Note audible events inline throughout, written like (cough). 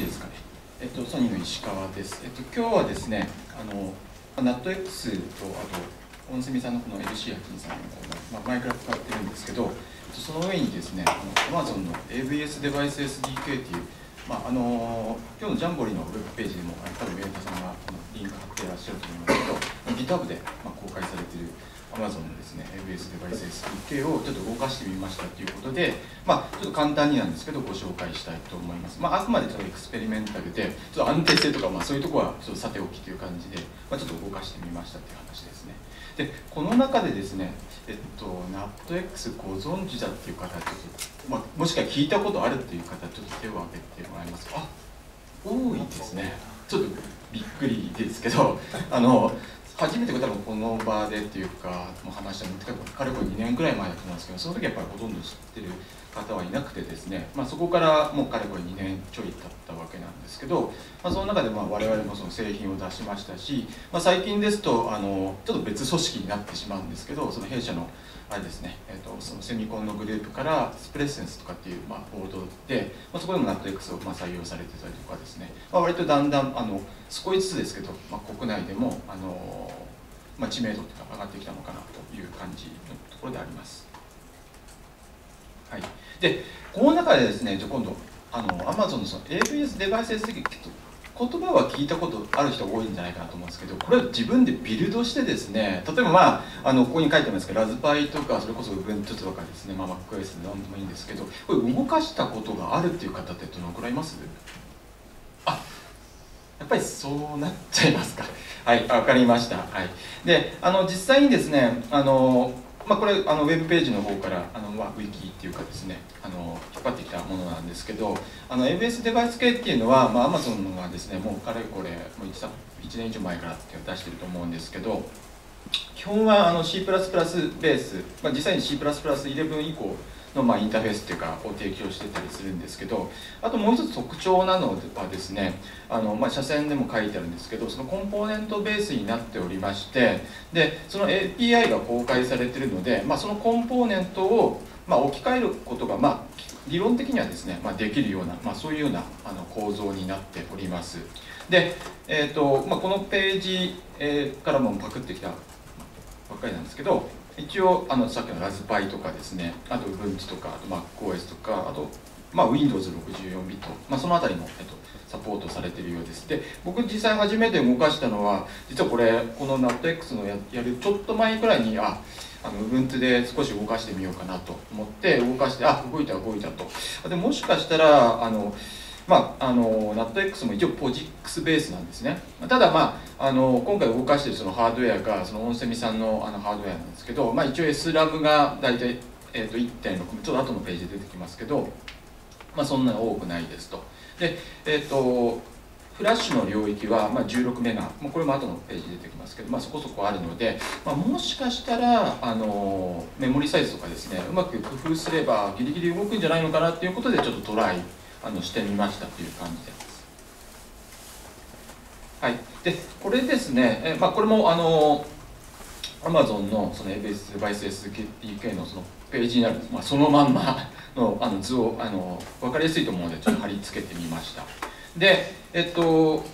しいですかね。えっと、ソニーの石川です。えっと、今日はですね、あの、ナット X と、あと、オンセミさんのこの LC ハキンさんの、まあ、マイクラ使ってるんですけど、その上にですね、あの Amazon の AVS デバイス SDK っていう、まあ、あの今日のジャンボリのウェブページでも、多分、上田さんがリンク貼ってらっしゃると思いますけど、GitHub で、まあ、公開されてる Amazon のですね ABS デバイス SDK をちょっと動かしてみましたということで、まあ、ちょっと簡単になんですけどご紹介したいと思います。まあ、あくまでちょっとエクスペリメンタルで、ちょっと安定性とか、まあ、そういうところはちょっとさておきという感じで、まあ、ちょっと動かしてみましたという話ですね。で、この中でですね、えっと、NATX ご存知だっていう方、ちょっと、まあ、もしくは聞いたことあるっていう方、ちょっと手を挙げてもらえますか？あ多いですね。ちょっとびっくりですけど、あの、初めて多分この場でっていうかもう話したのってかれこれ2年ぐらい前だと思うんですけどその時やっぱりほとんど知ってる方はいなくてですね、まあ、そこからもうかれこれ2年ちょい経ったわけなんですけど、まあ、その中でまあ我々もその製品を出しましたし、まあ、最近ですとあのちょっと別組織になってしまうんですけどその弊社のあれですね、えーと、そのセミコンのグループからスプレッセンスとかっていう、まあ、ボードで、まあ、そこでも NATX をまあ採用されてたりとかですね、まあ、割とだんだんあの少しずつですけど、まあ、国内でもあのまあ、知名度というか上がってきたのかなという感じのところであります。はい、でこの中でですねじゃ今度あの Amazon のその AWS デバイス SDK 言葉は聞いたことある人多いんじゃないかなと思うんですけどこれを自分でビルドしてですね例えばまああのここに書いてますけどラズパイとかそれこそ Ubuntu とかですね、まあ、MacOS で何でもいいんですけどこれ動かしたことがあるっていう方ってどのくらいいます？あやっぱりそうなっちゃいますか。はい分かりました。はい。であの実際にですねあのまあ、これあのウェブページの方からあの、まあ、ウィキっていうかですねあの引っ張ってきたものなんですけどあの ABS デバイス系っていうのは、まあ、Amazon がですねもうかれこれもう 1, 1年以上前からって出してると思うんですけど基本はあの C++ ベース、まあ、実際に C++11 以降のまあインターフェースっていうかを提供してたりするんですけどあともう一つ特徴なのはですねあの、まあ、車線でも書いてあるんですけどそのコンポーネントベースになっておりましてでその API が公開されてるので、まあ、そのコンポーネントをまあ置き換えることが、まあ、理論的にはですね、まあ、できるような、まあ、そういうようなあの構造になっております。で、えーとまあ、このページ、えー、からもパクってきたばっかりなんですけど一応あのさっきのラズパイとかですね。あと Ubuntu とかあと MacOS とかあと、まあ、Windows64 ビット、まあ、そのあたりも、えっと、サポートされているようです。で僕実際初めて動かしたのは実はこれこの NATX のややるちょっと前くらいにああの Ubuntu で少し動かしてみようかなと思って動かしてあ動いた動いたと。でもしかしたらあのまあ、あの NATX も一応ポジックスベースなんですね。ただ、まあ、あの今回動かしているそのハードウェアがそのオンセミさんのあのハードウェアなんですけど、まあ、一応 SRAM が大体、えー、と1.6ちょっと後のページで出てきますけど、まあ、そんなに多くないですと。で、えっ、ー、とフラッシュの領域はまあ16メガ、まあ、これも後のページ出てきますけど、まあ、そこそこあるので、まあ、もしかしたらあのメモリサイズとかですねうまく工夫すればギリギリ動くんじゃないのかなっていうことでちょっとトライあのしてみましたという感じです。はい、でこれですね、えまあ、これもあの Amazon のその ABS デバイス SDK のそのページになる、まあ、そのまんま (laughs) のあの図をあの分かりやすいと思うのでちょっと貼り付けてみました。で、えっと、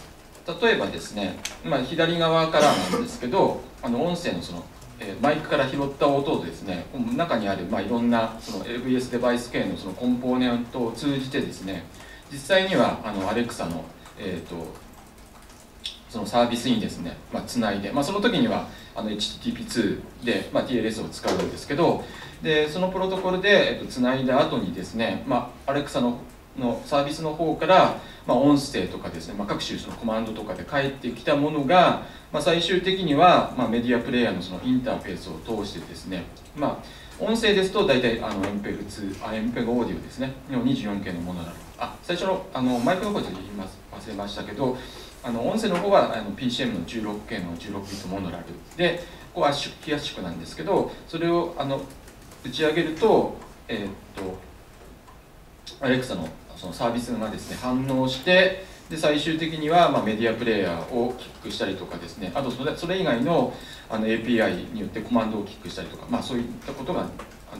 例えばですね、まあ、左側からなんですけどあの音声のそのえマイクから拾った音をですね中にある、まあ、いろんなその AVS デバイス系のそのコンポーネントを通じてですね実際にはあのアレクサの、えーと、そのサービスにですね、まあ、つないで、まあ、その時にはあの HTTP2 で、まあ、TLS を使うんですけどでそのプロトコルで、えーと、つないだ後にですね、まあ、アレクサののサービスの方から、まあ、音声とかですね、まあ、各種そのコマンドとかで返ってきたものが、まあ、最終的には、まあ、メディアプレイヤーのそのインターフェースを通してですね、まあ、音声ですと大体あの MPEG2 あ MPEG オーディオですねの 24K のものだろうあ最初のあのマイクの方で言います忘れましたけどあの音声の方はあの PCM の 16K の16ビットモノラルでここは圧縮非圧縮なんですけどそれをあの打ち上げるとえー、っとアレクサのそのサービスがですね反応してで最終的にはまメディアプレイヤーをキックしたりとかですねあとそれそれ以外のあの API によってコマンドをキックしたりとか、まあ、そういったことが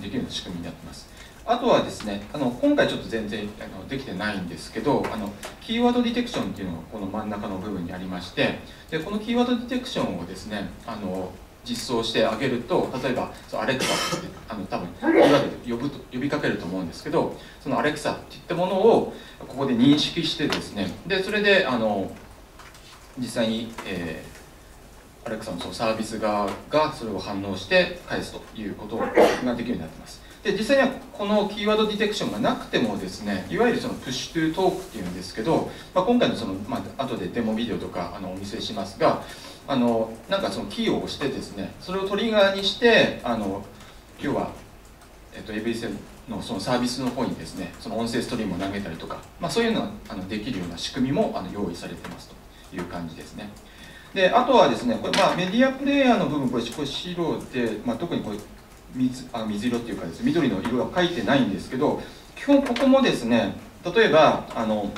できるような仕組みになっています。あとはですねあの今回ちょっと全然あのできてないんですけどあのキーワードディテクションっていうのがこの真ん中の部分にありましてでこのキーワードディテクションをですねあの実装してあげると例えば「アレクサ」ってあの多分呼ぶと呼びかけると思うんですけどその「アレクサ」っていったものをここで認識してですねでそれであの実際に、えー、アレクサのそのサービス側がそれを反応して返すということができるようになってます。で実際にはこのキーワードディテクションがなくてもですねいわゆるそのプッシュトゥートークっていうんですけど、まあ、今回のその、まあ後でデモビデオとかあのお見せしますがあのなんかそのキーを押してですねそれをトリガーにしてあの要は、えっと、ABS のそのサービスの方にですねその音声ストリームを投げたりとか、まあ、そういうのがあのできるような仕組みもあの用意されてますという感じですね。であとはですねこれ、まあ、メディアプレイヤーの部分これこれ白で、まあ、特にこれ水あ水色っていうかです緑の色は書いてないんですけど基本ここもですね例えばあの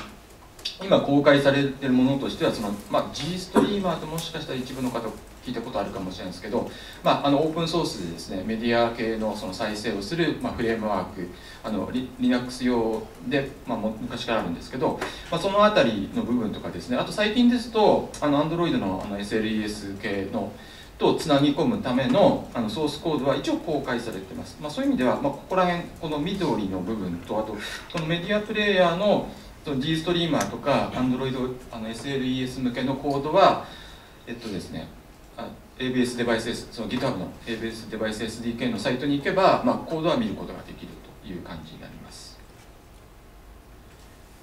今公開されてるものとしてはその、まあ、G ストリーマーともしかしたら一部の方聞いたことあるかもしれないですけど、まあ、あのオープンソースでですねメディア系のその再生をする、まあ、フレームワークあの Linux 用で、まあ、昔からあるんですけど、まあ、その辺りの部分とかですねあと最近ですとあの Android のあの SLES 系のとつなぎ込むためのあのソースコードは一応公開されてます、まあ、そういう意味では、まあ、ここら辺この緑の部分とあとこのメディアプレイヤーの G ストリーマーとか Android あの SLES 向けのコードはえっとですね ABS デバイス S その GitHub の ABS デバイス SDK のサイトに行けば、まあ、コードは見ることができるという感じになります。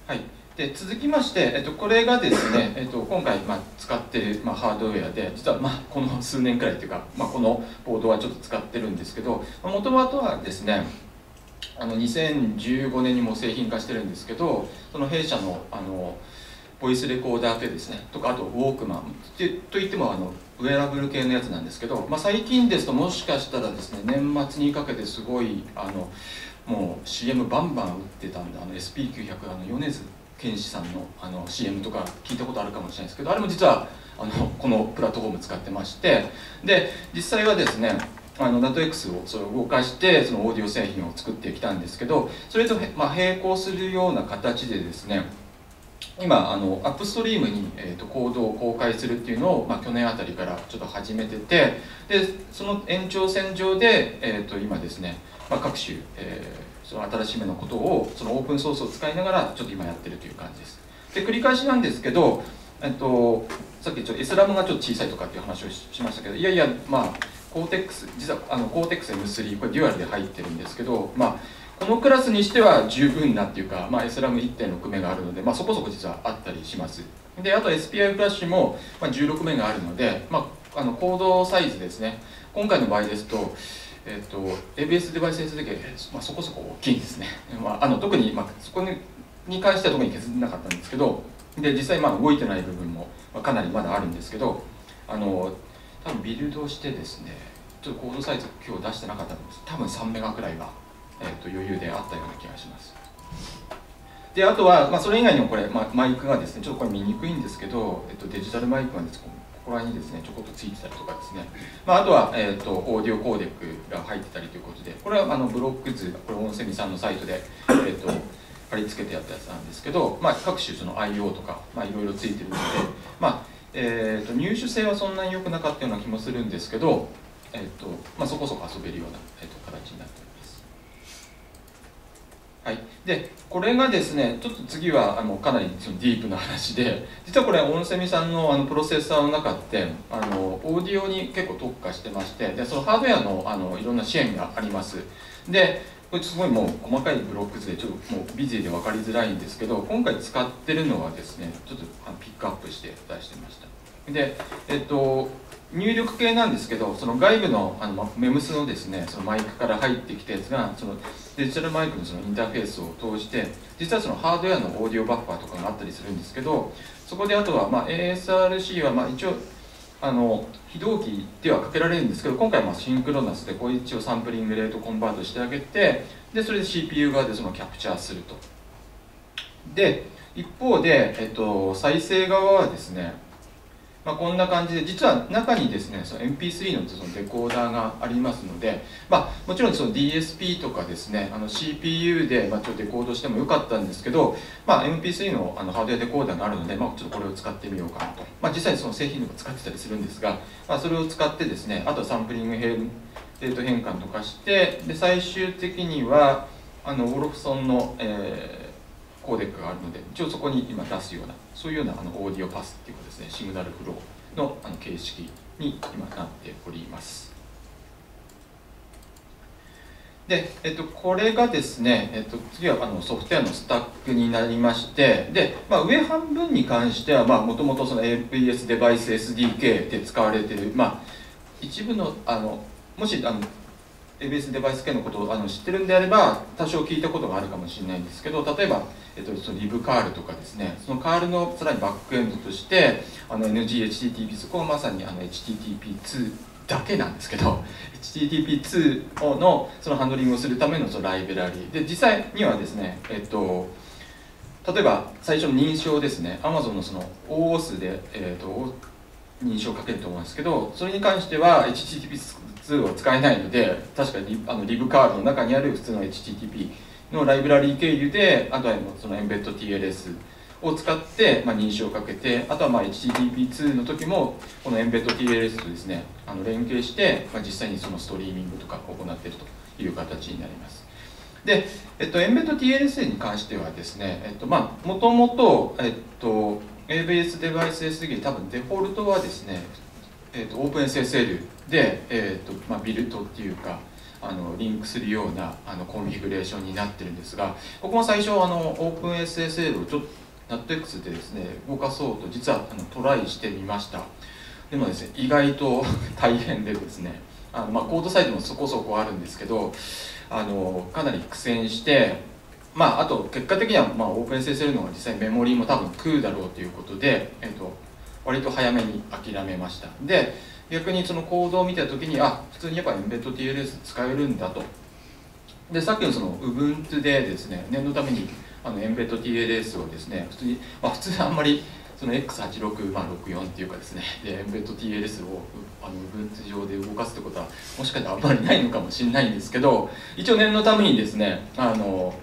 はい。で続きまして、えっと、これがですね、(coughs) えっと、今回、まあ、使っている、まあ、ハードウェアで実は、まあ、この数年くらいというか、まあ、このボードはちょっと使ってるんですけどもともとはですねあの2015年にも製品化してるんですけどその弊社のあのボイスレコーダー系ですね。とかあとウォークマン。ってといってもあのウェアラブル系のやつなんですけど、まあ、最近ですともしかしたらですね年末にかけてすごいあのもう CM バンバン打ってたんであの SP900 あの米津玄師さんのあの CM とか聞いたことあるかもしれないですけどあれも実はあのこのプラットフォーム使ってまして。で実際はですねあの NATX をそれを動かしてそのオーディオ製品を作ってきたんですけどそれと、まあ、並行するような形でですね今あのアップストリームに、えーと、コードを公開するっていうのを、まあ、去年あたりからちょっと始めててでその延長線上で、えーと、今ですね、まあ、各種、えー、その新しめのことをそのオープンソースを使いながらちょっと今やってるという感じです。で繰り返しなんですけど、えっと、さっきちょっと S ラムがちょっと小さいとかっていう話をしましたけどいやいやまあコーテックス実はあのコーテックス M3 これデュアルで入ってるんですけどまあこのクラスにしては十分なっていうか、まあ、S ラム1.6目があるので、まあ、そこそこ実はあったりします。であと SPI フラッシュも、まあ、16目があるので、まあ、あのコードサイズですね。今回の場合ですとえっと、ABS デバイス SDK、まあ、そこそこ大きいんですね、(laughs) まあ、あの特に、まあ、そこにに関しては特に削れなかったんですけどで実際まあ動いてない部分もかなりまだあるんですけどあの多分ビルドしてですねちょっとコードサイズ今日出してなかったんです多分3メガくらいはえーと、余裕であったような気がします。であとは、まあ、それ以外にもこれ、まあ、マイクがですねちょっとこれ見にくいんですけど、えっと、デジタルマイクがですねここら辺にですねちょこっとついてたりとかですね、まあ、あとは、えーと、オーディオコーデックが入ってたりということでこれはあのブロック図これ音声さんのサイトで、えーと、貼り付けてやったやつなんですけど、まあ、各種その IO とか、まあ、いろいろついてるので、まあえーと、入手性はそんなに良くなかったような気もするんですけど、えーとまあ、そこそこ遊べるような、えー、と形になっております。はい、でこれがですねちょっと次はあのかなりそのディープな話で実はこれオンセミさんのあのプロセッサーの中ってあのオーディオに結構特化してましてでそのハードウェアのあのいろんな支援があります。でこれすごいもう細かいブロック図でちょっともうビジーで分かりづらいんですけど今回使ってるのはですねちょっとピックアップして出してました。でえっと入力系なんですけどその外部のあの MEMS のですねそのマイクから入ってきたやつがそのデジタルマイクのそのインターフェースを通して実はそのハードウェアのオーディオバッファーとかがあったりするんですけどそこであとは、まあ、ASRC はまあ一応あの非同期ではかけられるんですけど今回は synchronous でこう一応サンプリングレートコンバートしてあげてでそれで CPU 側でそのキャプチャーすると。で一方で、えっと、再生側はですねまあ、こんな感じで実は中にですねその MP3 のそのデコーダーがありますので、まあ、もちろんその DSP とかですねあの CPU でまあちょっとデコードしてもよかったんですけど、まあ、MP3 のあのハードウェアデコーダーがあるので、まあ、ちょっとこれを使ってみようかなと、まあ、実際にその製品でも使ってたりするんですが、まあ、それを使ってですねあとはサンプリング変デート変換とかしてで最終的にはあのオロフソンの、えーコーデックがあるので一応そこに今出すようなそういうようなあのオーディオパスっていうかですねシグナルフローの形式に今なっております。で、えっと、これがですね、えっと、次はあのソフトウェアのスタックになりましてで、まあ、上半分に関してはもともとその APS デバイス SDK で使われている、まあ、一部のあのもしあの ABS デバイス系のことをあの知ってるんであれば多少聞いたことがあるかもしれないんですけど例えば、えっと、そのリブカールとかですねそのカールのさらにバックエンドとしてあの NGHTTP そこはまさにあの HTTP2 だけなんですけど HTTP2 のそのハンドリングをするためのそのライブラリー。で実際にはですねえっと例えば最初の認証ですね Amazon のその OOS で、えっと、認証をかけると思うんですけどそれに関しては使えないので確かにあのリブカードの中にある普通の HTTP のライブラリー経由であとはそのエンベッド TLS を使って、まあ、認証をかけてあとはまあ HTTP2 の時もこのエンベッド TLS とですねあの連携して、まあ、実際にそのストリーミングとか行っているという形になります。で、えっと、エンベッド TLS に関してはですね、えっと、まあもともと、えっと、 AVS デバイス SDK 多分デフォルトはですね、えっと、OpenSSL で、えっとまあ、ビルドっていうかあのリンクするようなあのコンフィグレーションになってるんですがここも最初あの OpenSSL をちょっと NuttX でですね動かそうと実はあのトライしてみました。でもですね意外と (laughs) 大変でですねあの、まあ、コードサイズもそこそこあるんですけどあのかなり苦戦してまあ、あと結果的には、まあ、OpenSSL の方が実際メモリーも多分食うだろうということで、えっと、割と早めに諦めました。で逆にそのコードを見た時にあ普通にやっぱ EmbeddedTLS 使えるんだと。でさっきのその Ubuntu でですね念のためにあの EmbeddedTLS をですね普通に、まあ、普通あんまりその X8664 っていうかですねで EmbeddedTLS をあの Ubuntu 上で動かすってことはもしかしたらあんまりないのかもしれないんですけど一応念のためにですねあの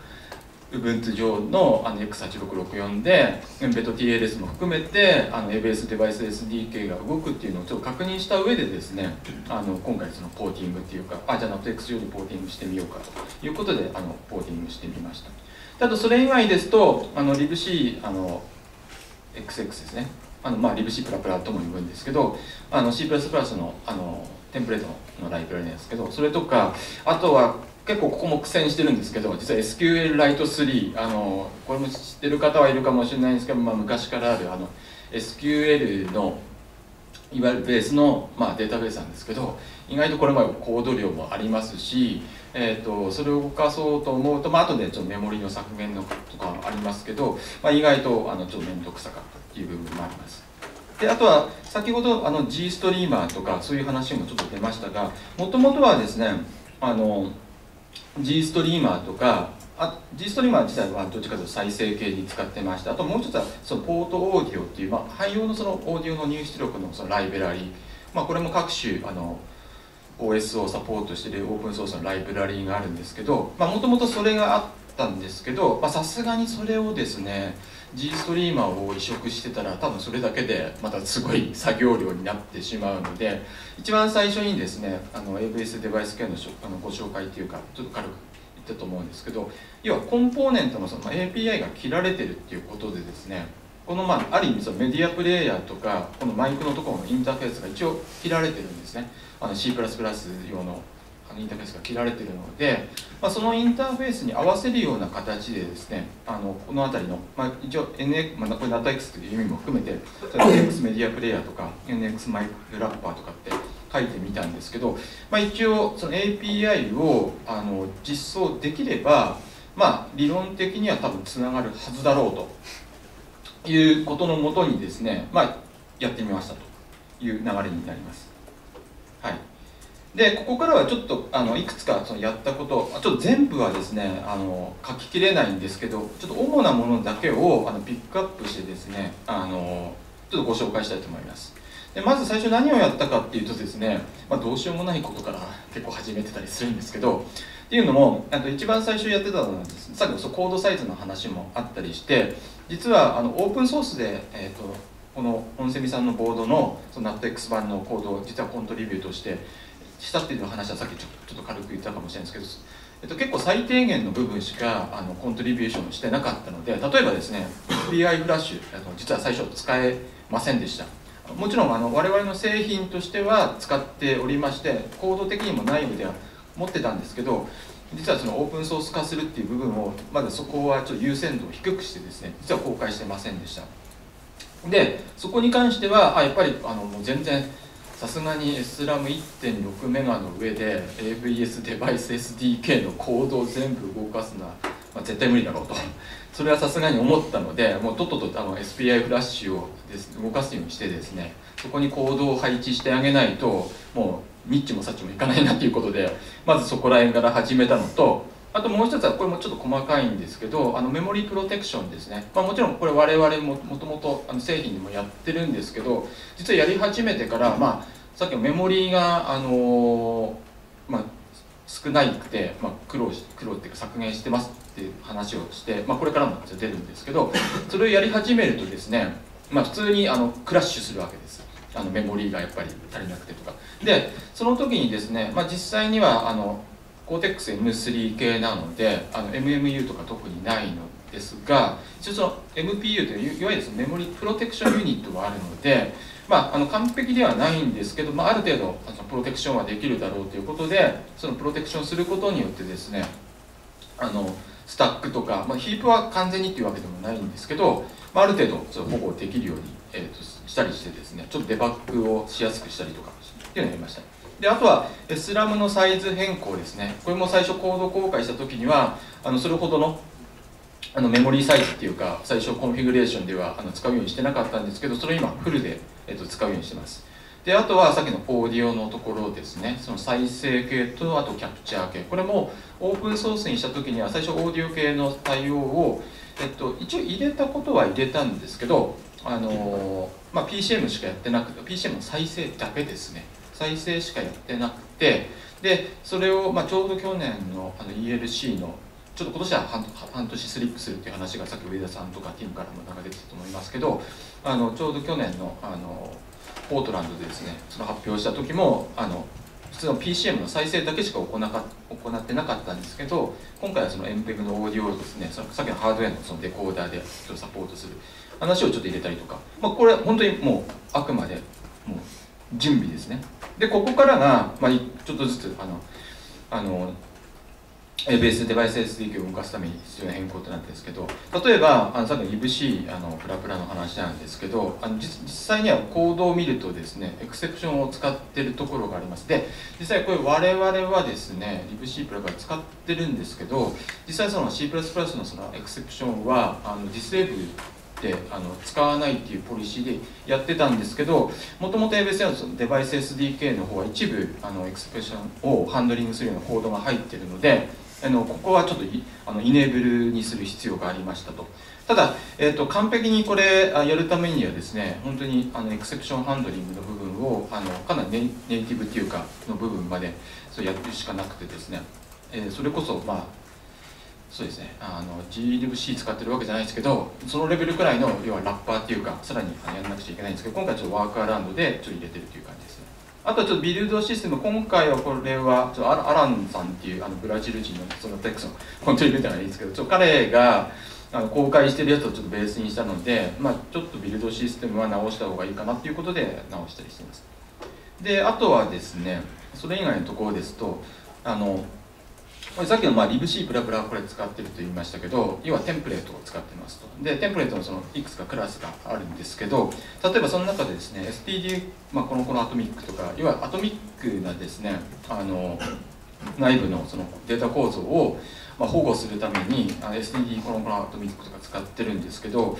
Ubuntu 上のあの X8664 で EmbeddedTLS も含めてあの ABS デバイス SDK が動くっていうのをちょっと確認した上でですねあの今回そのポーティングっていうかあじゃあ NATX 上にポーティングしてみようかということであのポーティングしてみました。あとそれ以外ですとあの libc あの XX ですね。あのまあ libc プラプラとも呼ぶんですけどあの C++ のあのテンプレートのライブラリなんですけどそれとかあとは結構ここも苦戦してるんですけど実は SQL ライト3あのこれも知ってる方はいるかもしれないんですけど、まあ、昔からあるあの SQL のいわゆるベースの、まあ、データベースなんですけど意外とこれもコード量もありますし、えーと、それを動かそうと思うと、まあ後でちょっとメモリの削減のとかありますけど、まあ、意外とあのちょっと面倒くさかったっていう部分もあります。であとは先ほどあの G ストリーマーとかそういう話もちょっと出ましたがもともとはですねあの G ストリーマーとかあ G ストリーマー自体はどっちかというと再生系に使ってましたあともう一つはそのポートオーディオっていう、まあ、汎用のそのオーディオの入出力のそのライブラリー、まあ、これも各種あの OS をサポートしているオープンソースのライブラリーがあるんですけどもともとそれがあったんですけどさすがにそれをですね G ストリーマーを移植してたら多分それだけでまたすごい作業量になってしまうので一番最初にですねあの ABS デバイス系のあのご紹介っていうかちょっと軽く言ったと思うんですけど要はコンポーネントのその API が切られてるっていうことでですねこのまあある意味そのメディアプレイヤーとかこのマイクのところのインターフェースが一応切られてるんですね。あの C++ 用のあのインターフェースが切られてるので、まあ、そのインターフェースに合わせるような形でですねあのこの辺りの、まあ、一応 NX、まあ、これ NATX という意味も含めて NX メディアプレイヤーとか NX マイクラッパーとかって書いてみたんですけど、まあ、一応その API をあの実装できれば、まあ、理論的には多分つながるはずだろうということのもとにですね、まあ、やってみましたという流れになります。はいでここからはちょっとあのいくつかそのやったことちょっと全部はですねあの書ききれないんですけどちょっと主なものだけをあのピックアップしてですねあのちょっとご紹介したいと思います。でまず最初何をやったかっていうとですね、まあ、どうしようもないことから結構始めてたりするんですけどっていうのもあと一番最初やってたのはです、さっきのコードサイズの話もあったりして実はあのオープンソースで、えーと、このオンセミさんのボードのその NATX 版のコードを実はコントリビュートしてしたっていう話はさっきちょっと軽く言ったかもしれないですけどえっと、結構最低限の部分しかあのコントリビューションしてなかったので例えばですね PI フラッシュあの実は最初使えませんでした。もちろんあの我々の製品としては使っておりましてコード的にも内部では持ってたんですけど実はそのオープンソース化するっていう部分をまだそこはちょっと優先度を低くしてですね実は公開してませんでした。でそこに関してはあやっぱりあのもう全然さすがに SRAM1.6 メガの上で AVS デバイス SDK のコードを全部動かすのは、まあ、絶対無理だろうと。それはさすがに思ったのでもうとっととあの SPI フラッシュをです動かすようにしてですねそこにコードを配置してあげないともうニッチもサッチもいかないなということでまずそこら辺から始めたのとあともう一つはこれもちょっと細かいんですけどあのメモリープロテクションですね、まあ、もちろんこれ我々ももともと製品でもやってるんですけど実はやり始めてから、まあ、さっきのメモリーが、あのまあ、少なくて、まあ、苦労し苦労っていうか削減してますっていう話をして、まあ、これからも出るんですけどそれをやり始めるとですね、まあ、普通にあのクラッシュするわけです。あのメモリーがやっぱり足りなくてとか。でその時にですね、まあ、実際にはあの Cortex-M3 系なのであの MMU とか特にないのですが一応その MPU といういわゆるメモリプロテクションユニットがあるので、まあ、あの完璧ではないんですけど、まあ、ある程度そのプロテクションはできるだろうということでそのプロテクションすることによってですねあのスタックとか、まあ、ヒープは完全にっていうわけでもないんですけど、まあ、ある程度その保護できるように、えーと、したりしてですねちょっとデバッグをしやすくしたりとかっていうのをやりましたであとは SRAM のサイズ変更ですね。これも最初コード公開した時にはあのそれほどのあのメモリーサイズっていうか最初コンフィグレーションではあの使うようにしてなかったんですけどそれを今フルで、えっと、使うようにしてます。であとはさっきのオーディオのところですね。その再生系とあとキャプチャー系。これもオープンソースにした時には最初オーディオ系の対応を、えっと、一応入れたことは入れたんですけどあのまあ、PCM しかやってなくて PCM の再生だけですね。再生しかやってなくてでそれを、まあ、ちょうど去年のあの ELC のちょっと今年は半半年スリップするっていう話がさっき上田さんとかティムからも流れてたと思いますけどあのちょうど去年のあのポートランドでですねその発表した時もあの普通の PCM の再生だけしか行か行ってなかったんですけど今回はその MPEG のオーディオをですねそのさっきのハードウェアのそのデコーダーでサポートする話をちょっと入れたりとか、まあ、これ本当にもうあくまでもう準備ですね。でここからが、まあ、ちょっとずつあのあのベースデバイス SDK を動かすために必要な変更ってなってんですけど例えばあのさっきの IBC あのプラプラの話なんですけどあの実際にはコードを見るとですねエクセプションを使ってるところがあります。で実際これ我々はですね IBC プラプラ使ってるんですけど実際その C++ のそのエクセプションはあのディスエブってあの使わないっていうポリシーでやってたんですけどもともと ABS のデバイス SDK の方は一部あのエクスプレッションをハンドリングするようなコードが入ってるのであのここはちょっとあのイネーブルにする必要がありましたと。ただ、えーと、完璧にこれやるためにはですね本当にあのエクセプションハンドリングの部分をあのかなりネネイティブっていうかの部分までそうやってるしかなくてですね、えー、それこそまあそうですね。あの GLC 使ってるわけじゃないですけどそのレベルくらいの要はラッパーっていうかさらにやらなくちゃいけないんですけど今回ちょっとワークアラウンドでちょっと入れてるっていう感じですね。あとはちょっとビルドシステム今回はこれはちょアランさんっていうあのブラジル人のそのテックスのコントリビューターがいいんですけどちょ彼があの公開してるやつをちょっとベースにしたので、まあ、ちょっとビルドシステムは直した方がいいかなっていうことで直したりしてます。であとはですねそれ以外のところですとあのこれさっきのまあリブ C プラプラこれ使ってると言いましたけど要はテンプレートを使ってますと。でテンプレートのそのいくつかクラスがあるんですけど例えばその中でですね STD、まあ、このこのアトミックとか要はアトミックなですねあの内部のそのデータ構造をまあ保護するために STD コロンコロアトミックとか使ってるんですけど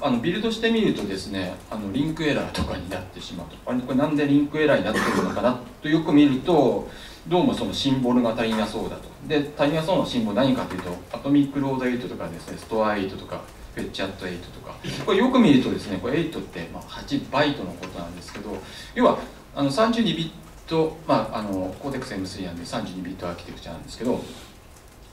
あのビルドしてみるとですねあのリンクエラーとかになってしまうと。あれこれなんでリンクエラーになってるのかなとよく見るとどうもそのシンボルが足りなそうだと。で足りなそうなシンボル何かというと atomic load 8とかですねストア8とかfetch add 8とか。これよく見るとですねこれ8ってまあ8バイトのことなんですけど要はあの32ビット、まあ、あのコーテックス M3 なんで32ビットアーキテクチャなんですけど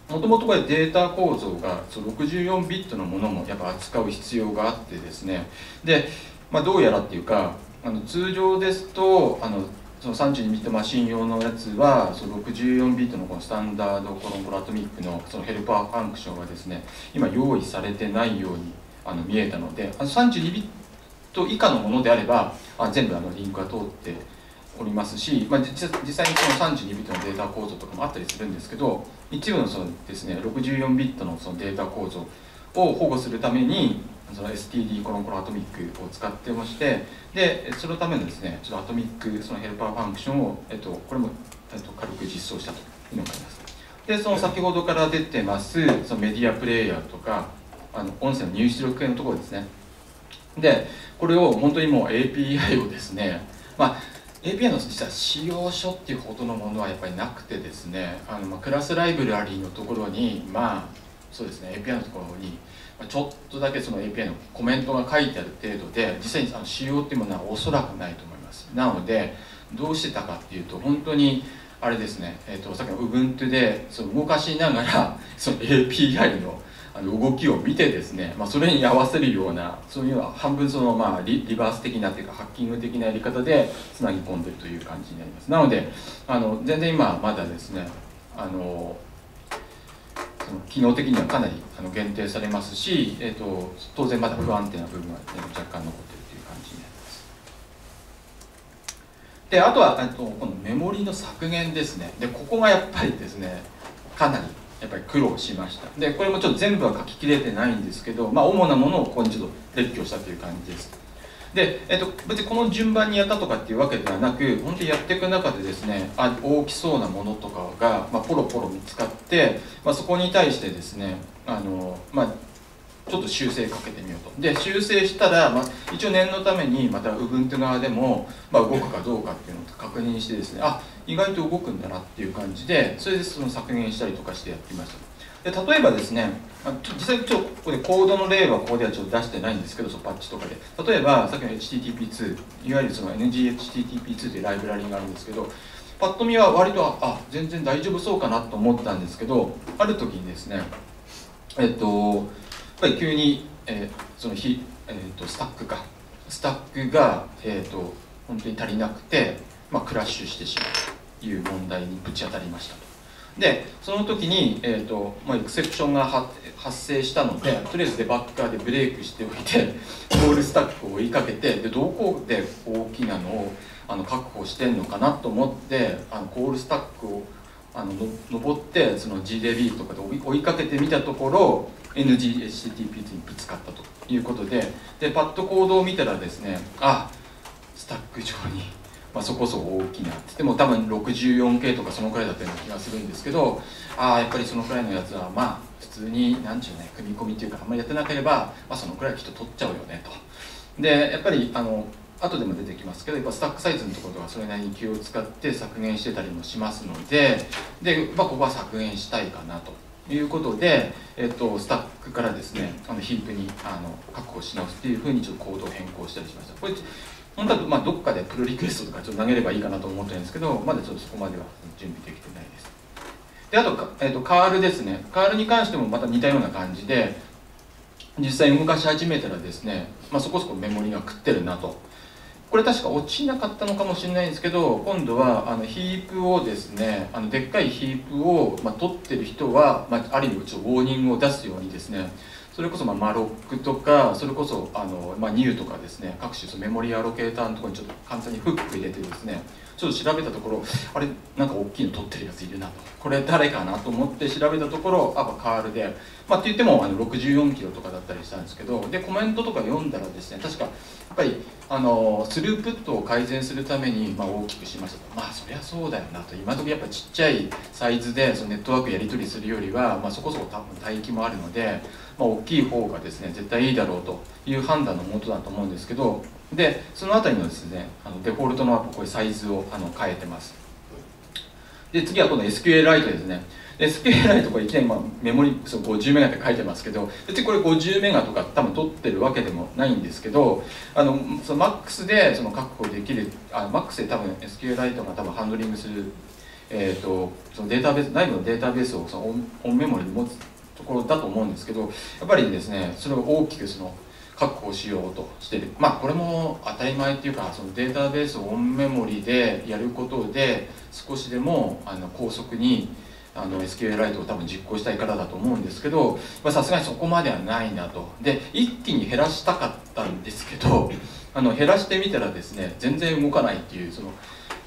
もともとこれデータ構造が64ビットのものもやっぱ扱う必要があってですね。で、まあ、どうやらっていうかあの通常ですとあのその32ビットマシン用のやつはその64ビットのこの standard コロンコロン atomic のその helper function がですね今用意されてないようにあの見えたのであの32ビット以下のものであればあ全部あのリンクが通っておりますし、まあ、実際にその32ビットのデータ構造とかもあったりするんですけど一部のそのですね64ビットのそのデータ構造を保護するためにその STD コロンコロンアトミックを使ってましてでそのためのですねちょっと atomic その helper function を、えっと、これも、えっと、軽く実装したというのがあります。でその先ほどから出てますそのメディアプレイヤーとかあの音声の入出力系のところですね。でこれを本当にもう API をですねまあ API の実は使用書っていうほどのものはやっぱりなくてですねあのまあクラスライブラリーのところにまあそうですね API のところにちょっとだけその API のコメントが書いてある程度で実際にあの使用っていうものはおそらくないと思います。なのでどうしてたかっていうと本当にあれですね、えーと、さっきの Ubuntu でその動かしながら (laughs) その API のあの動きを見てですね、まあ、それに合わせるようなそういう半分そのまあリリバース的なというかハッキング的なやり方でつなぎ込んでるという感じになります。なのであの全然今まだですねあの機能的にはかなりあの限定されますし、えーと、当然まだ不安定な部分は、若干残っているという感じになります。であとはとこのメモリの削減ですね。でここがやっぱりですねかなりやっぱり苦労しました。でこれもちょっと全部は書ききれてないんですけど、まあ、主なものをここにちょっと列挙したという感じです。で、えっと、別にこの順番にやったとかっていうわけではなく本当にやっていく中でですねあ大きそうなものとかが、まあ、ポロポロ見つかって、まあ、そこに対してですねあの、まあ、ちょっと修正かけてみようと。で修正したら、まあ、一応念のためにまた Ubuntu 側でも、まあ、動くかどうかっていうのを確認してですねあ意外と動くんだなっていう感じでそれでその削減したりとかしてやってみました。で例えばですね実際ちょっとここでコードの例はここではちょっと出してないんですけどそのパッチとかで例えばさっきの HTTP2 いわゆるその NGHTTP2 というライブラリがあるんですけどパッと見は割とあ全然大丈夫そうかなと思ったんですけどある時にですねえっとやっぱり急に、えー、その日、えーと、スタックかスタックが、えーと本当に足りなくてまあ、クラッシュしてしまうという問題にぶち当たりました。でその時に、えーとまあ、エクセプションが発生したのでとりあえずデバッガーでブレイクしておいて (laughs) コールスタックを追いかけてでどこで大きなのをあの確保してんのかなと思ってあのコールスタックをあの登ってその GDB とかで追いかけてみたところ NGHTTP にぶつかったということででパッとコードを見たらですねあスタック上にまあ、そこそこ大きなって。っても多分 64K とかそのくらいだったような気がするんですけどああやっぱりそのくらいのやつはまあ普通に何ちゅうね組み込みっていうかあんまりやってなければ、まあ、そのくらいきっと取っちゃうよねと。でやっぱりあの後でも出てきますけどやっぱスタックサイズのところはそれなりに気を使って削減してたりもしますのでで、まあ、ここは削減したいかなということで、えっと、スタックからですねあのヒープにあの確保し直すっていうふうにちょっとコードを変更したりしました。これ本当はまあどっかでプルリクエストとかちょっと投げればいいかなと思ってるんですけどまだちょっとそこまでは準備できてないです。であと,、えーと、カールですね。カールに関してもまた似たような感じで実際動かし始めたらですね、まあ、そこそこメモリが食ってるなと。これ確か落ちなかったのかもしれないんですけど今度はあのヒープをですねあのでっかいヒープを、まあ、取ってる人は、まあ、ある意味ちょっとウォーニングを出すようにですねそれこそまあマロックとかそれこそあの、まあ、ニューとかですね各種メモリーアロケーターのところにちょっと簡単にフック入れてですねちょっと調べたところあれなんか大きいの取ってるやついるなと。これ誰かなと思って調べたところあカールで、まあ、って言ってもあの64キロとかだったりしたんですけどでコメントとか読んだらですね確かやっぱりあのスループットを改善するために、まあ、大きくしましたと。まあそりゃそうだよなと。今時やっぱちっちゃいサイズでそのネットワークやり取りするよりは、まあ、そこそこ多分帯域もあるので、まあ、大きい方がですね絶対いいだろうという判断のもとだと思うんですけどでその辺りのですねあのデフォルトのこういうサイズをあの変えてます。で次はこの SQLite ですね。SQLite とかいきなりまあメモリそう50メガって書いてますけど別にこれ50メガとか多分取ってるわけでもないんですけどあのその MAX でその確保できるあ MAX で多分 SQLite が多分ハンドリングする、えーと、そのデータベース内部のデータベースをそのオンメモリに持つところだと思うんですけどやっぱりですねそれを大きくその確保しようとしてるまあこれも当たり前っていうかそのデータベースをオンメモリでやることで少しでもあの高速にあの SQLite を多分実行したいからだと思うんですけどさすがにそこまではないなと。で一気に減らしたかったんですけど (laughs) あの減らしてみたらですね全然動かないっていうその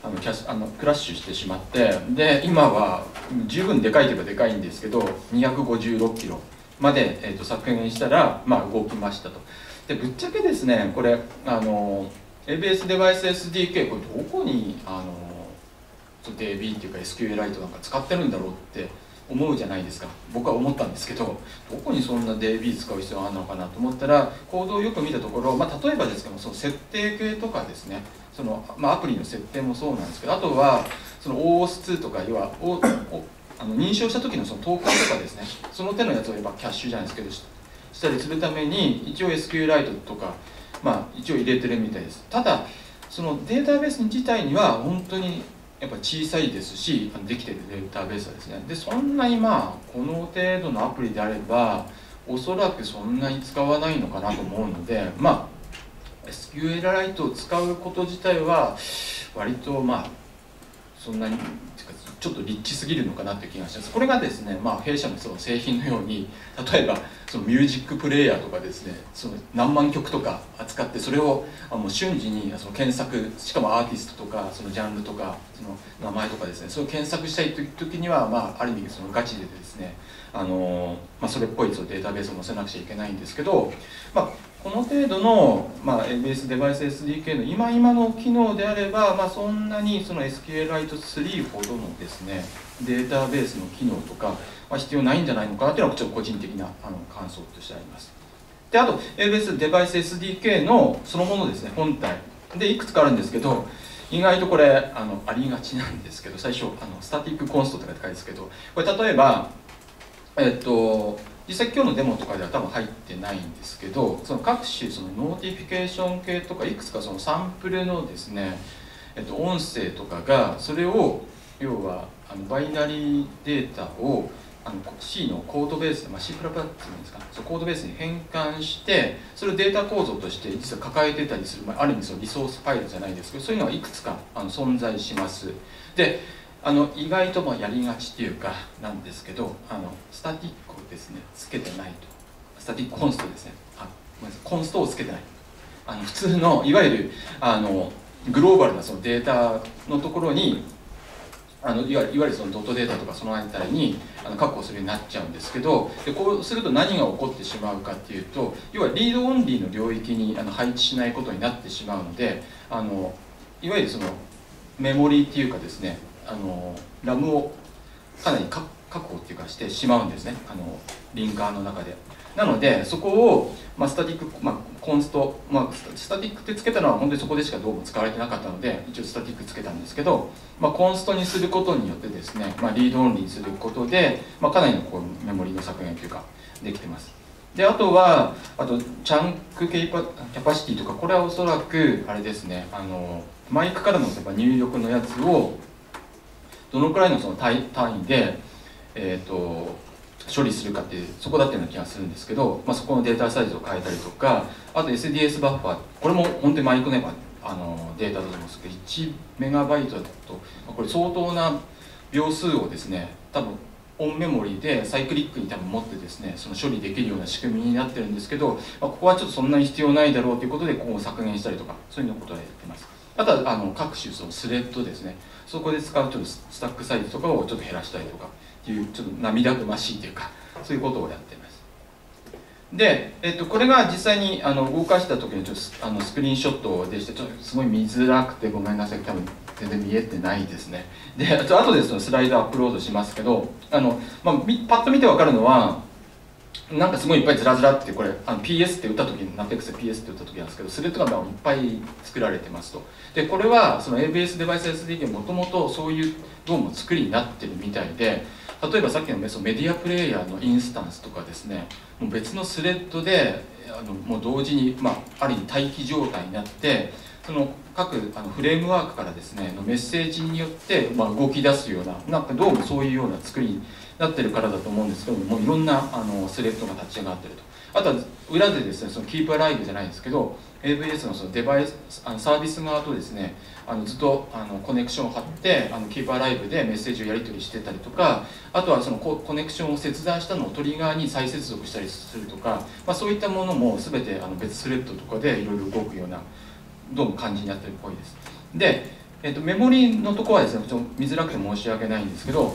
あのキャスあのクラッシュしてしまってで今は十分でかいといえばでかいんですけど256キロまで、えーと、削減したら、まあ、動きましたと。でぶっちゃけですねこれあの ABS デバイス SDK これどこにあの DB っていうか SQLite なんか使ってるんだろうって思うじゃないですか。僕は思ったんですけどどこにそんな DB 使う必要があるのかなと思ったらコードをよく見たところ、まあ、例えばですけどその設定系とかですね。その、まあ、アプリの設定もそうなんですけどあとはその OAuth2 とか要はおおあの認証した時のそのトークンとかですね。その手のやつをやっぱキャッシュじゃないですけどしたりするために一応 SQLite とか、まあ、一応入れてるみたいです。ただそのデータベース自体には本当にやっぱ小さいですしできてるデータベースはですね。でそんなにまあこの程度のアプリであればおそらくそんなに使わないのかなと思うのでまあ SQLite を使うこと自体は割とまあそんなにちょっと立地すぎるのかなっていう気がします。これがですね、まあ、弊社のその製品のように例えばそのミュージックプレーヤーとかですねその何万曲とか扱ってそれをあの瞬時にその検索しかもアーティストとかそのジャンルとかその名前とかですねそれを検索したい時には、まあ、ある意味そのガチでですねあの、まあ、それっぽいデータベースを載せなくちゃいけないんですけど、まあ、この程度の、まあ、ABS デバイス SDK の今今の機能であれば、まあ、そんなにその SQLite3 ほどのですねデータベースの機能とか、まあ、必要ないんじゃないのかなというのはちょっと個人的なあの感想としてあります。であと AVS Device SDK のそのものですね本体。でいくつかあるんですけど意外とこれあのありがちなんですけど最初あの static const とかって書いてですけどこれ例えばえっと実際今日のデモとかでは多分入ってないんですけどその各種その notification 系とかいくつかそのサンプルのですね、えっと、音声とかがそれを要はあのバイナリーデータをあの C のコードベースで、まあ、C++ っていうんですかそコードベースに変換してそれをデータ構造として実は抱えてたりする、まあ、ある意味そのリソースファイルじゃないですけどそういうのがいくつかあの存在します。であの意外ともやりがちっていうかなんですけどあのスタティックをですねつけてないと。スタティックコンストですね。あごめんなさい。コンストをつけてない。あの普通のいわゆるあのグローバルなそのデータのところにあのいわゆるそのドットデータとかその辺りにあの確保するようになっちゃうんですけどでこうすると何が起こってしまうかっていうと要はリードオンリーの領域にあの配置しないことになってしまうのであのいわゆるそのメモリーっていうかですねあのラムをかなり確保っていうかしてしまうんですね。あのリンカーの中で。なのでそこを、まあ、スタティック、まあ、コンスト、まあ、スタティックってつけたのは本当にそこでしかどうも使われてなかったので一応スタティックつけたんですけど、まあ、コンストにすることによってですね、まあ、リードオンリーにすることで、まあ、かなりのこうメモリの削減というかできてます。であとはあとチャンクケイパキャパシティとかこれはおそらくあれですねあのマイクからの入力のやつをどのくらいのその単位で、えーと、処理するかっていうそこだったような気がするんですけど、まあ、そこのデータサイズを変えたりとかあと SDS バッファーこれも本当にマイクネバあのデータだと思うんですけど1メガバイトだとこれ相当な秒数をですね多分オンメモリーでサイクリックに多分持ってですねその処理できるような仕組みになってるんですけど、まあ、ここはちょっとそんなに必要ないだろうということでここを削減したりとかそういうのことをやってます。あとはあの各種そのスレッドですね。そこで使うちょっとスタックサイズとかをちょっと減らしたりとかっていうちょっと涙ぐましいというかそういうことをやっています。で、えっと、これが実際にあの動かした時のちょっとあのスクリーンショットでしてちょっとすごい見づらくてごめんなさい。多分全然見えてないですね。であとでそのスライドアップロードしますけどあの、まあ、パッと見て分かるのはなんかすごいいっぱいずらずらってこれあの PS って打った時にナテックス PS って打った時なんですけどスレッドがいっぱい作られてますと。でこれはその ABS デバイス SDK もともとそういうどうも作りになってるみたいで例えばさっきのメディアプレイヤーのインスタンスとかですねもう別のスレッドであのもう同時に、まあ、ある意味待機状態になってその各あのフレームワークからですねのメッセージによって、まあ、動き出すようななんかどうもそういうような作りになってるからだと思うんですけどもういろんなあのスレッドが立ち上がってるとあとは裏でですねそのキープアライブじゃないんですけど AVS のそのデバイスあのサービス側とですねあのずっとあのコネクションを貼ってあのキープアライブでメッセージをやり取りしてたりとかあとはそのココネクションを切断したのをトリガーに再接続したりするとか、まあ、そういったものも全てあの別スレッドとかでいろいろ動くようなどうも感じになってるっぽいです。で、えっと、メモリのとこはですねちょっと見づらくて申し訳ないんですけど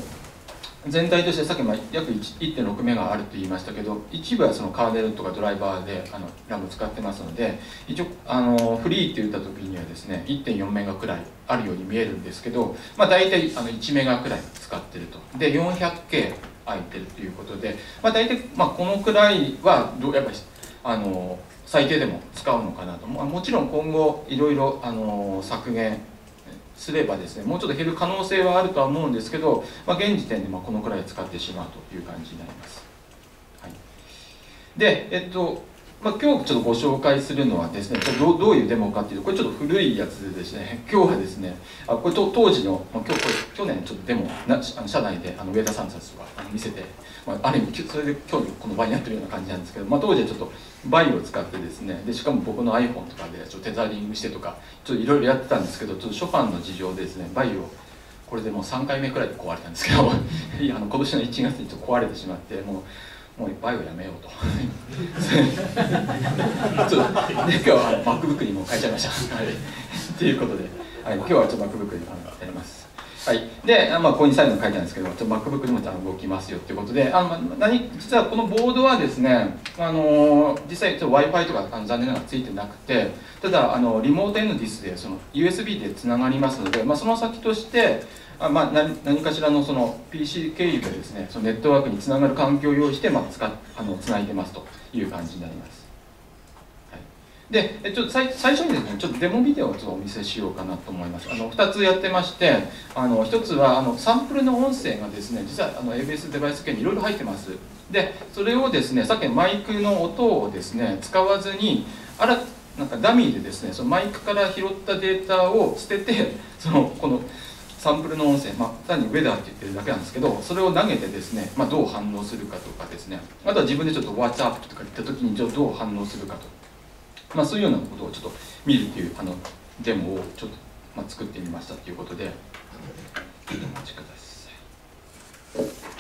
全体としてさっきま約1.6メガあると言いましたけど一部はそのカーネルとかドライバーであのラム使ってますので一応あのフリーって言った時にはですね1.4メガくらいあるように見えるんですけど、まあ、大体あの1メガくらい使ってると。で 400K 空いてるということで、まあ、大体まあこのくらいはどやっぱりあの最低でも使うのかなと、まあ、もちろん今後いろいろあの削減すればですねもうちょっと減る可能性はあるとは思うんですけど、まあ、現時点でまこのくらい使ってしまうという感じになります。はい、で、えっとまあ、今日ちょっとご紹介するのはですねどどういうデモかっていうとこれちょっと古いやつでですね (laughs) 今日はですねあこれと当時の、まあ、今日これ去年ちょっとデモなあの社内であの上田さんたちとか見せて、まあ、ある意味それで今日この場になってるような感じなんですけど、まあ、当時はちょっとバイオを使ってですねでしかも僕の iPhone とかでちょっとテザリングしてとかちょっといろいろやってたんですけどちょっとショパンの事情でですねバイをこれでもう3回目くらいで壊れたんですけどいや (laughs) あの今年の1月にちょっと壊れてしまってもう。もうバイオやめようと。(laughs) ちょっと今日は MacBook にも変えちゃいました。はい、ということで、はい、今日はちょっと MacBook にやります。はい、で、まあ、ここに最後に書いてあるんですけど、ちょっと MacBook でも動きますよっていうことで、あの何実はこのボードはですね、あの実際 Wi-Fi とかあの残念ながらついてなくて、ただあのリモート N ディスでその USB でつながりますので、まあ、その先としてあ、まあ、何何かしらのその PC 経由でですね、そのネットワークにつながる環境を用意して、まあ、使あのつないでますという感じになります。はい。でちょっと最最初にですねちょっとデモビデオをちょっとお見せしようかなと思います。あの2つやってましてあの1つはあのサンプルの音声がですね実はあの ABS デバイス系にいろいろ入ってます。でそれをですねさっきのマイクの音をですね使わずにあらなんかダミーでですねそのマイクから拾ったデータを捨ててそのこのサンプルの音声、まあ、単にウェダーって言ってるだけなんですけどそれを投げてですね、まあ、どう反応するかとかですねあとは自分でちょっと「What's up?」とか言った時にじゃどう反応するかとまあ、そういうようなことをちょっと見るっていうあのデモをちょっと、まあ、作ってみましたということでお待ちください。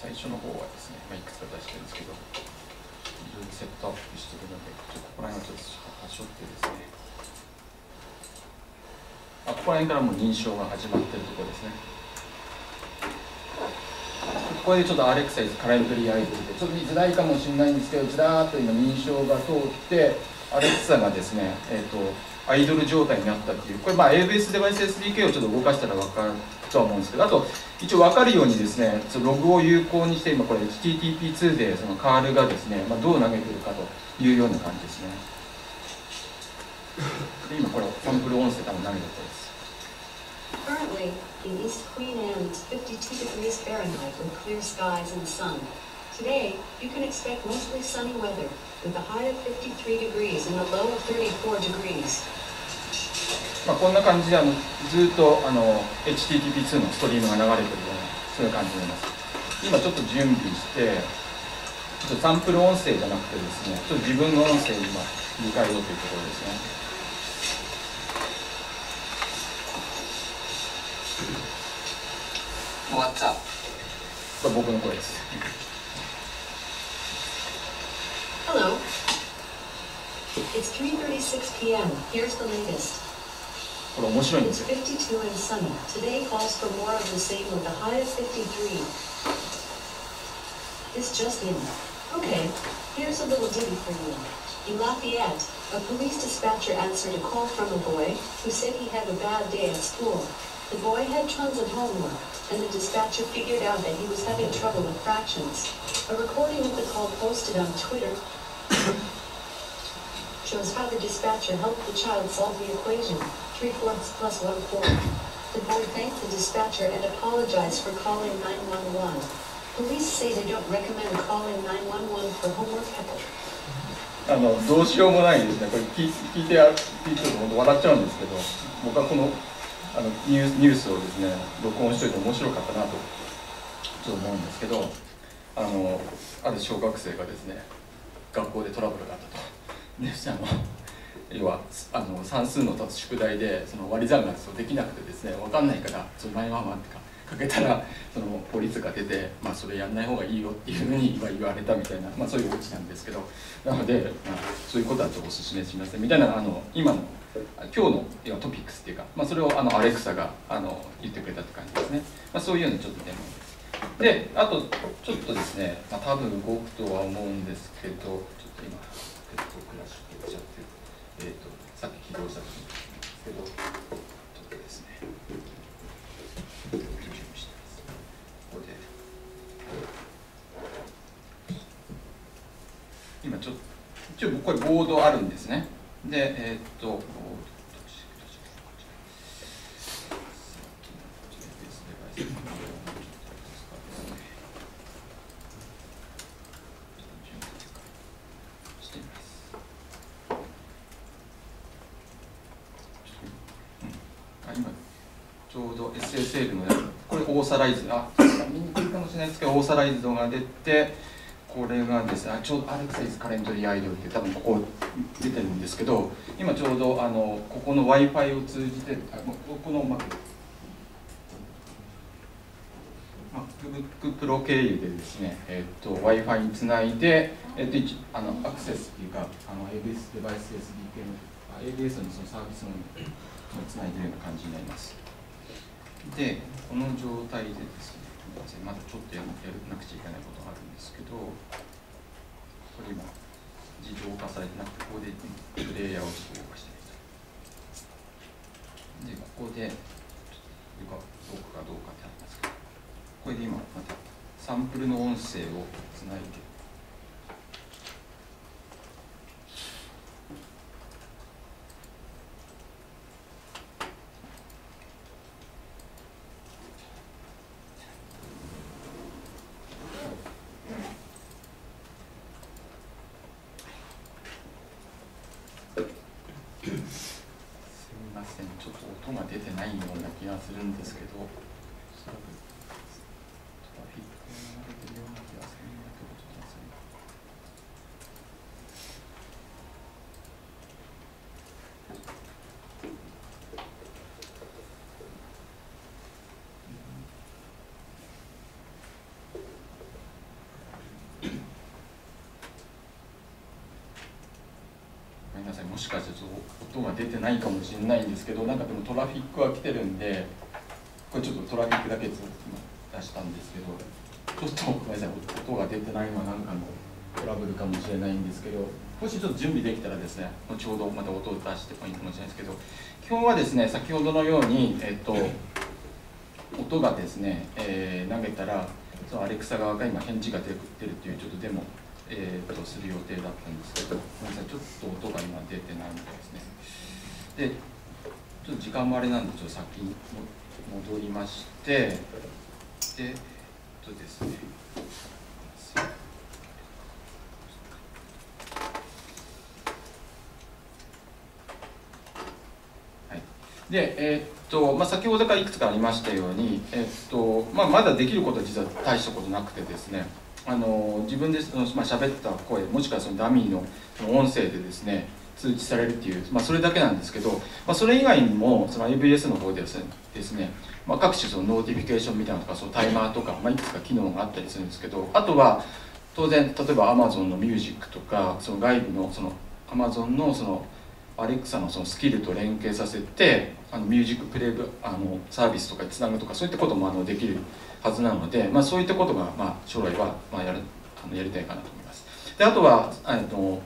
最初の方はですね、まあ、いくつか出してるんですけど、いろいろセットアップしてるので、ちょっとここら辺はちょっと端折ってですね、あここら辺からもう認証が始まってるところですね。ここでちょっとアレクサイズカライブリアイドルで、ちょっと見づらいかもしれないんですけど、ずらーっと今認証が通って、アレクサがですね、えっ、ー、と、アイドル状態になったっていう、これまあ ABS デバイス SDK をちょっと動かしたら分かるとは思うんですけど、あと一応分かるようにですね、そのログを有効にして、今これ HTTP2 でそのカールがですね、まあ、どう投げてるかというような感じですね。で今これサンプル音声多分投げたです。Currently, in East Queen Anne, it's 52 degrees Fahrenheit with clear skies and sun. Today, you can expect mostly sunny weather with a high of 53 degrees and a low of 34 degrees. まあ、こんな感じであのずっとあの HTTP2 のストリームが流れてるようなそういう感じになります今ちょっと準備してちょっとサンプル音声じゃなくてですねちょっと自分の音声に今切り替えようというところですね終わったこれ僕の声です Hello It's 3.36 p.m. Here's the latest これ面白いんですよ It's 52 and sunny. Today calls for more of the same with a high of 53. This just in. Okay, here's a little ditty for you. In Lafayette, a police dispatcher answered a call from a boy who said he had a bad day at school. The boy had tons of homework, and the dispatcher figured out that he was having trouble with fractions. A recording of the call posted on Twitter shows how the dispatcher helped the child solve the equation, 3 fourths plus 1 fourth. The boy thanked the dispatcher and apologized for calling 911. Police say they don't recommend calling 911 for homework help. あのどうしようもないですねこれ聞い聞いて聞いてると本当笑っちゃうんですけど僕はこの あのニュースニュースをですね録音しといて面白かったなとちょっと思うんですけどあのある小学生がですね学校でトラブルがあったと。であの要はあの算数の立つ宿題でその割り算ができなくてですね分かんないから「その前ママ」ってかかけたらその法律が出て、まあ、それやんない方がいいよっていうふうに言われたみたいな、まあ、そういうオチなんですけどなので、まあ、そういうことはちょっとお勧めしますみたいなあの今の今日の要はトピックスっていうか、まあ、それをあのアレクサがあの言ってくれたって感じですね、まあ、そういうようなちょっとデモ。ですであとちょっとですね、まあ、多分動くとは思うんですけどちょっと今えっとクラッシュしちゃってる。えっとさっき起動した時にですけどちょっとですね。今ちょっと一応これボードあるんですね。でえー、っとちょうど SSL のこれオーサライズあ見にくいかもしれないですけどオーサライズドが出てこれがですねちょうどアレクサイズカレントリーアイドルって多分ここ出てるんですけど今ちょうどあのここの w i f i を通じてあこの MacBook Pro 経由でですね、えー、と w i f i につないで、えー、とあのアクセスっていうかあの ABS デバイス SDK の ABS のそのサービスのつないでるような感じになります。でこの状態でですねまだちょっとややらなくちゃいけないことがあるんですけどこれ今自動化されてなくてここでプレイヤーを自動化してみたでここでどうかどうかってありますけどこれで今またサンプルの音声をつないでするんですけどごめんなさいもしかして音が出てないかもしれないんですけどなんかでもトラフィックは来てるんでこれちょっとトラフィックだけ出したんですけどちょっとごめんなさい音が出てないのは何かのトラブルかもしれないんですけどもしちょっと準備できたらですね後ほどまた音を出してもいいかもしれないですけど今日はですね先ほどのように、えっと、音がですね、えー、投げたらそのアレクサ側が今返事が出るっていうちょっとデモ、えー、とする予定だったんですけどちょっと音が今出てないみたいですね。でちょっと時間もあれなんでちょっと先に戻りましてでえっとですね。で、えー、っとまあ、先ほどからいくつかありましたように、えー、っとまあ、まだできることは実は大したことなくてですね。あの自分でその、まあ、喋った声もしくはそのダミーのその音声でですね通知されるっていう、まあ、それだけなんですけど、まあ、それ以外にもその AVS の方でですね、まあ、各種その notification みたいなとかそのタイマーとか、まあ、いくつか機能があったりするんですけどあとは当然例えば Amazon のミュージックとかその外部のその Amazon のその Alexa のそのスキルと連携させてあの music play あのサービスとかにつなぐとかそういったこともあのできるはずなので、まあ、そういったことが、まあ、将来は、まあ、やるあのやりたいかなと思います。であとはあの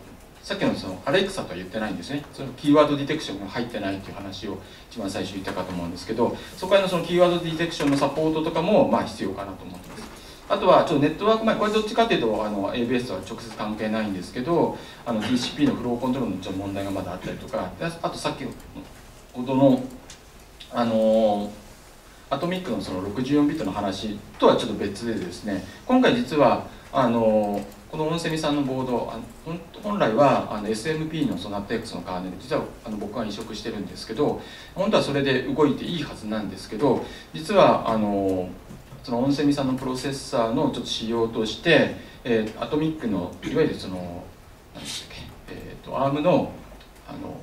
さっきのそのアレクサとは言ってないんですねそのキーワードディテクションが入ってないっていう話を一番最初言ったかと思うんですけどそこへのそのキーワードディテクションのサポートとかもまあ必要かなと思ってますあとはちょっとネットワーク前これどっちかっていうとあの ABS とは直接関係ないんですけどあの TCP のフローコントロールのちょ問題がまだあったりとかあとさっきほどのあのアトミックのその64ビットの話とはちょっと別でですね今回実はあのこのオンセミさんのボードあ本来はあの SMP のその AppX のカーネル実はあの僕が移植してるんですけど本当はそれで動いていいはずなんですけど実はあのそのオンセミさんのプロセッサーのちょっと仕様として、えー、アトミックのいわゆるその何でしたっけ、えーと、ARM のあの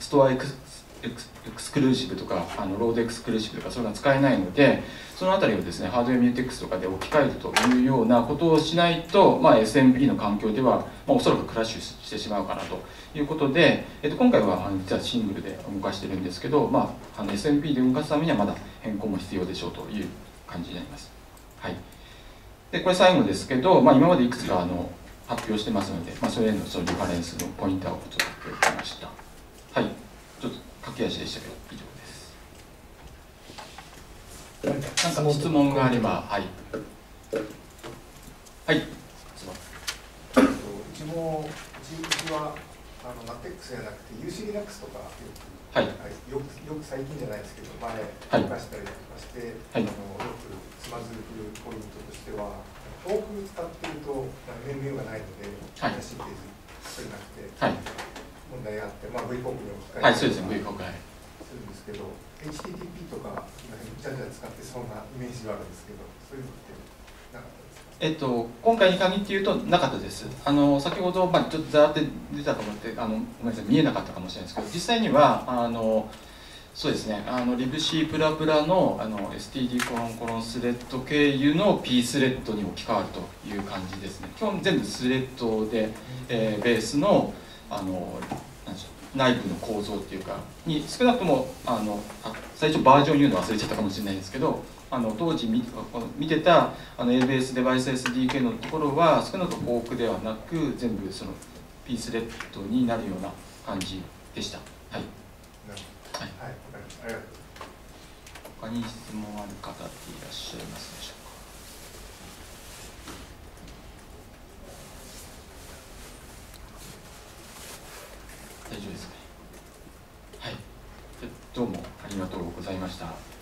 ストアエクスエクスクルーシブとかあのロードエクスクルーシブとかそういうのは使えないのでその辺りをですねハードウェアミューテックスとかで置き換えるというようなことをしないと、まあ、SMP の環境では、まあ、おそらくクラッシュしてしまうかなということで、えっと、今回は実はシングルで動かしてるんですけど、まあ、あの SMP で動かすためにはまだ変更も必要でしょうという感じになります。はい、でこれ最後ですけど、まあ、今までいくつかあの発表してますので、まあ、それへのそのリファレンスのポインターをちょっと発表しました。はい、駆け足でしたけど以上です。なんか質問があれば、はい。はい。うちも、うちはあのマテックスじゃなくて UC リラックスとかよく、はい、よくよく最近じゃないですけど前動かしたりとかして、はい、あのよくつまずくポイントとしては、フォーク使ってるとメニューがないので、はい、新しいページ作れなくて、はい、問題があって、まあ、V フォークに置き換えはい、そうですね、V フォーク、はい。するんですけど、HTTP とか、今、じゃじゃ使ってそうなイメージがあるんですけど、そういうのってなかったですか？えっと、今回に限って言うとなかったです。あの先ほど、まあ、ちょっとざーって出たと思ってあのごめんなさい見えなかったかもしれないですけど実際にはあのそうですねあの libc プラプラのあの std コロンコロンスレッド経由の p スレッドに置き換わるという感じですね基本全部スレッドで、えー、ベースのあの内部の構造っていうかに少なくともあのあ最初バージョン言うの忘れちゃったかもしれないですけどあの当時見見てたあの ABS デバイス SDK のところは少なくともフォークではなく全部その p スレッドになるような感じでした。はい。はい、他に質問ある方っていらっしゃいますでしょうか大丈夫ですかね。はい。どうもありがとうございました。